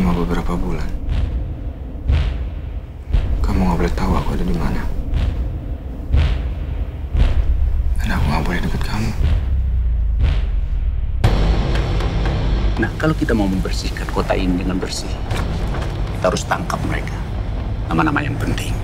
cuma beberapa bulan. Kamu nggak boleh tahu aku ada di mana. Dan aku nggak boleh deket kamu. Nah, kalau kita mau membersihkan kota ini dengan bersih, kita harus tangkap mereka. Nama-nama yang penting.